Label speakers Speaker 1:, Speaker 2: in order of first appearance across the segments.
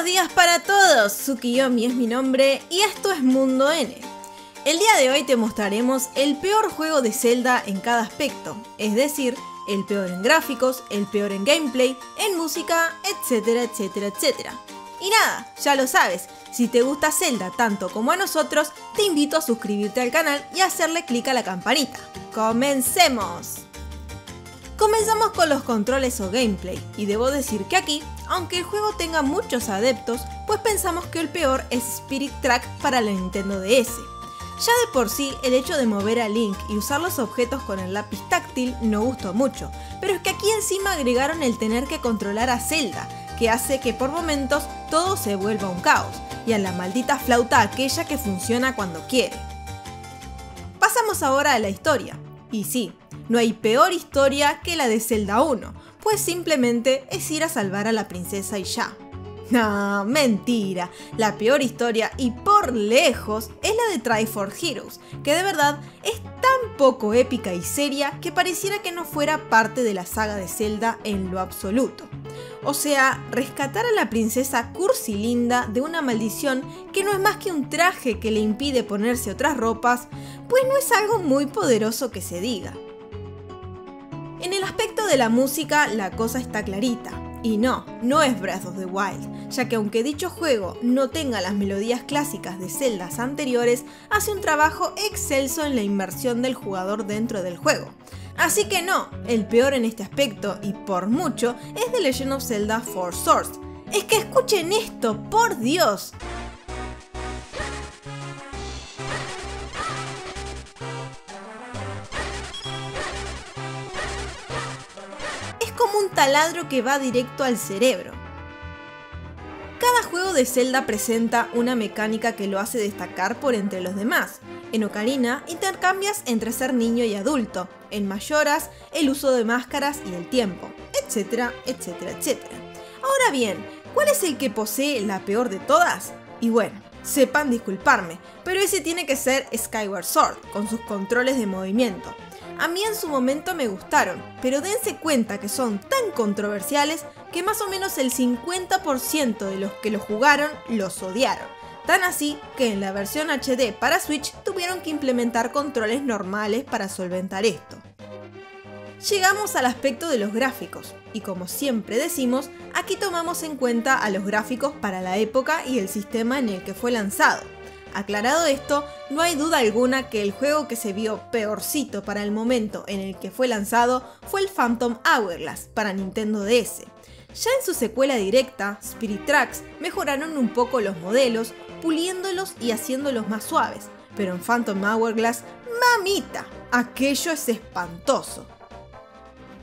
Speaker 1: Buenos días para todos, Tsukiyomi es mi nombre y esto es Mundo N. El día de hoy te mostraremos el peor juego de Zelda en cada aspecto, es decir, el peor en gráficos, el peor en gameplay, en música, etcétera, etcétera, etcétera. Y nada, ya lo sabes, si te gusta Zelda tanto como a nosotros, te invito a suscribirte al canal y hacerle clic a la campanita. ¡Comencemos! Comenzamos con los controles o gameplay, y debo decir que aquí, aunque el juego tenga muchos adeptos, pues pensamos que el peor es Spirit Track para la Nintendo DS. Ya de por sí, el hecho de mover a Link y usar los objetos con el lápiz táctil no gustó mucho, pero es que aquí encima agregaron el tener que controlar a Zelda, que hace que por momentos todo se vuelva un caos, y a la maldita flauta aquella que funciona cuando quiere. Pasamos ahora a la historia, y sí, no hay peor historia que la de Zelda 1, pues simplemente es ir a salvar a la princesa y ya. No, mentira. La peor historia y por lejos es la de Triforce Heroes, que de verdad es tan poco épica y seria que pareciera que no fuera parte de la saga de Zelda en lo absoluto. O sea, rescatar a la princesa Cursilinda de una maldición que no es más que un traje que le impide ponerse otras ropas, pues no es algo muy poderoso que se diga. Aspecto de la música la cosa está clarita. Y no, no es Breath of the Wild, ya que aunque dicho juego no tenga las melodías clásicas de celdas anteriores, hace un trabajo excelso en la inmersión del jugador dentro del juego. Así que no, el peor en este aspecto, y por mucho, es The Legend of Zelda Four Swords. Es que escuchen esto, por Dios, taladro que va directo al cerebro. Cada juego de Zelda presenta una mecánica que lo hace destacar por entre los demás. En Ocarina intercambias entre ser niño y adulto, en Mayoras el uso de máscaras y el tiempo, etcétera, etcétera, etcétera. Ahora bien, ¿cuál es el que posee la peor de todas? Y bueno, sepan disculparme, pero ese tiene que ser Skyward Sword, con sus controles de movimiento. A mí en su momento me gustaron, pero dense cuenta que son tan controversiales que más o menos el 50% de los que lo jugaron los odiaron. Tan así que en la versión HD para Switch tuvieron que implementar controles normales para solventar esto. Llegamos al aspecto de los gráficos, y como siempre decimos, aquí tomamos en cuenta a los gráficos para la época y el sistema en el que fue lanzado. Aclarado esto, no hay duda alguna que el juego que se vio peorcito para el momento en el que fue lanzado fue el Phantom Hourglass para Nintendo DS. Ya en su secuela directa, Spirit Tracks, mejoraron un poco los modelos, puliéndolos y haciéndolos más suaves, pero en Phantom Hourglass, mamita, aquello es espantoso.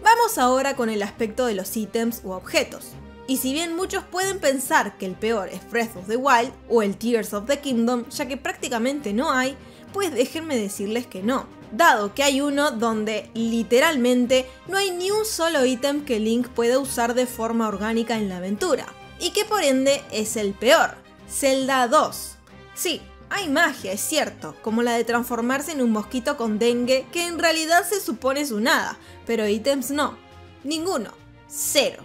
Speaker 1: Vamos ahora con el aspecto de los ítems u objetos. Y si bien muchos pueden pensar que el peor es Breath of the Wild o el Tears of the Kingdom, ya que prácticamente no hay, pues déjenme decirles que no, dado que hay uno donde literalmente no hay ni un solo ítem que Link pueda usar de forma orgánica en la aventura, y que por ende es el peor, Zelda 2. Sí, hay magia, es cierto, como la de transformarse en un mosquito con dengue, que en realidad se supone su nada, pero ítems no, ninguno, cero.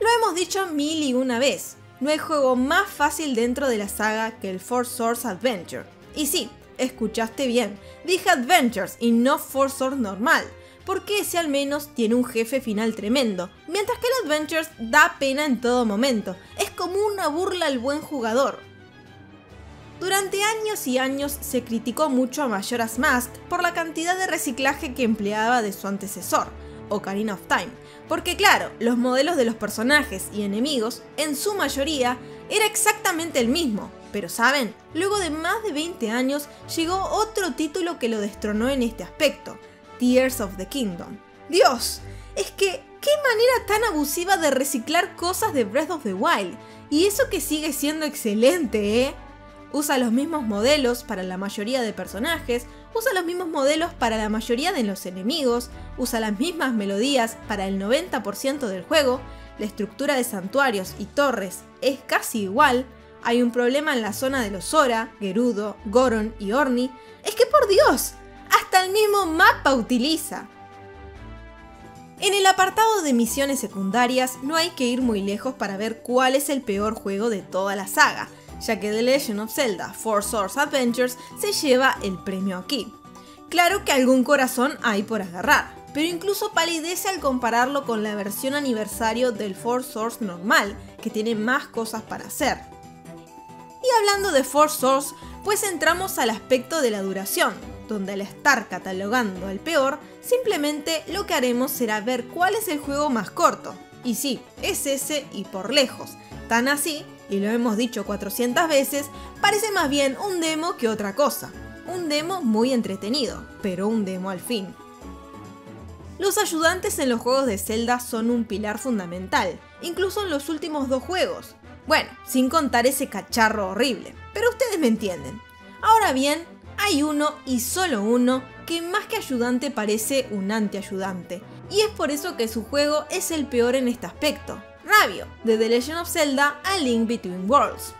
Speaker 1: Lo hemos dicho mil y una vez, no hay juego más fácil dentro de la saga que el Four Swords Adventure. Y sí, escuchaste bien, dije Adventures y no Four Swords normal, porque ese al menos tiene un jefe final tremendo, mientras que el Adventures da pena en todo momento, es como una burla al buen jugador. Durante años y años se criticó mucho a Majora's Mask por la cantidad de reciclaje que empleaba de su antecesor, Ocarina of Time, porque claro, los modelos de los personajes y enemigos, en su mayoría, era exactamente el mismo. Pero saben, luego de más de 20 años llegó otro título que lo destronó en este aspecto, Tears of the Kingdom. Dios, es que, qué manera tan abusiva de reciclar cosas de Breath of the Wild. Y eso que sigue siendo excelente, ¿eh? Usa los mismos modelos para la mayoría de personajes, usa los mismos modelos para la mayoría de los enemigos, usa las mismas melodías para el 90% del juego, la estructura de santuarios y torres es casi igual, hay un problema en la zona de los Sora, Gerudo, Goron y Orni, es que por Dios, hasta el mismo mapa utiliza. En el apartado de misiones secundarias no hay que ir muy lejos para ver cuál es el peor juego de toda la saga, ya que The Legend of Zelda Four Swords Adventures se lleva el premio aquí. Claro que algún corazón hay por agarrar, pero incluso palidece al compararlo con la versión aniversario del Four Swords normal, que tiene más cosas para hacer. Y hablando de Four Swords, pues entramos al aspecto de la duración, donde al estar catalogando el peor, simplemente lo que haremos será ver cuál es el juego más corto. Y sí, es ese y por lejos. Tan así, y lo hemos dicho 400 veces, parece más bien un demo que otra cosa. Un demo muy entretenido, pero un demo al fin. Los ayudantes en los juegos de Zelda son un pilar fundamental, incluso en los últimos dos juegos. Bueno, sin contar ese cacharro horrible, pero ustedes me entienden. Ahora bien, hay uno y solo uno que más que ayudante parece un anti-ayudante, y es por eso que su juego es el peor en este aspecto. De The Legend of Zelda A Link Between Worlds.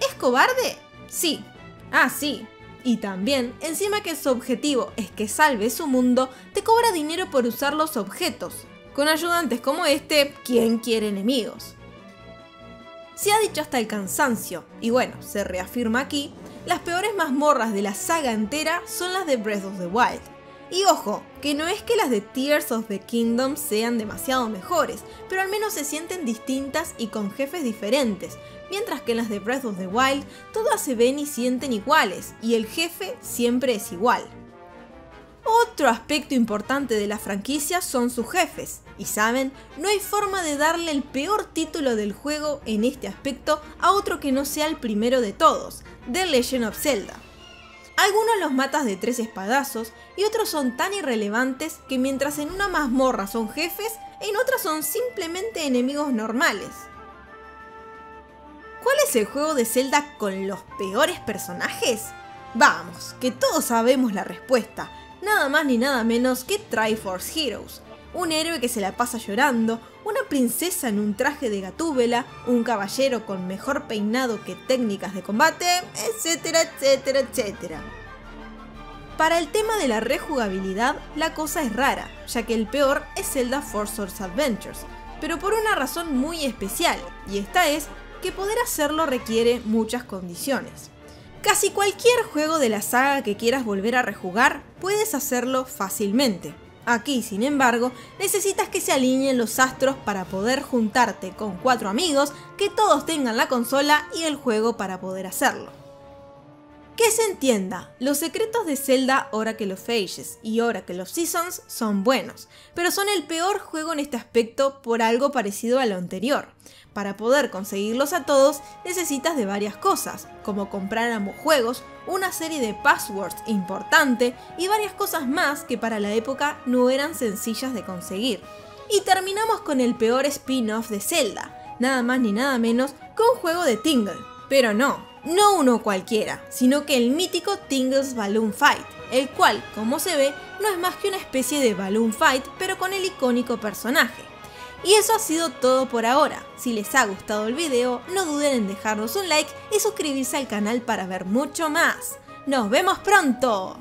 Speaker 1: ¿Es cobarde? Sí. Ah, sí. Y también, encima que su objetivo es que salve su mundo, te cobra dinero por usar los objetos. Con ayudantes como este, ¿quién quiere enemigos? Se ha dicho hasta el cansancio, y bueno, se reafirma aquí, las peores mazmorras de la saga entera son las de Breath of the Wild. Y ojo, que no es que las de Tears of the Kingdom sean demasiado mejores, pero al menos se sienten distintas y con jefes diferentes, mientras que en las de Breath of the Wild todas se ven y sienten iguales, y el jefe siempre es igual. Otro aspecto importante de la franquicia son sus jefes, y saben, no hay forma de darle el peor título del juego en este aspecto a otro que no sea el primero de todos, The Legend of Zelda. Algunos los matas de tres espadazos y otros son tan irrelevantes que mientras en una mazmorra son jefes, en otra son simplemente enemigos normales. ¿Cuál es el juego de Zelda con los peores personajes? Vamos, que todos sabemos la respuesta, nada más ni nada menos que Triforce Heroes, un héroe que se la pasa llorando, una princesa en un traje de gatúbela, un caballero con mejor peinado que técnicas de combate, etcétera, etcétera, etcétera. Para el tema de la rejugabilidad, la cosa es rara, ya que el peor es Zelda Swords Adventures, pero por una razón muy especial, y esta es que poder hacerlo requiere muchas condiciones. Casi cualquier juego de la saga que quieras volver a rejugar, puedes hacerlo fácilmente. Aquí, sin embargo, necesitas que se alineen los astros para poder juntarte con cuatro amigos que todos tengan la consola y el juego para poder hacerlo. Que se entienda, los secretos de Zelda Oracle of Ages y Oracle of Seasons son buenos, pero son el peor juego en este aspecto por algo parecido a lo anterior. Para poder conseguirlos a todos necesitas de varias cosas, como comprar ambos juegos, una serie de passwords importante y varias cosas más que para la época no eran sencillas de conseguir. Y terminamos con el peor spin-off de Zelda, nada más ni nada menos que un juego de Tingle. Pero no, no uno cualquiera, sino que el mítico Tingles Balloon Fight, el cual, como se ve, no es más que una especie de Balloon Fight, pero con el icónico personaje. Y eso ha sido todo por ahora. Si les ha gustado el video, no duden en dejarnos un like y suscribirse al canal para ver mucho más. ¡Nos vemos pronto!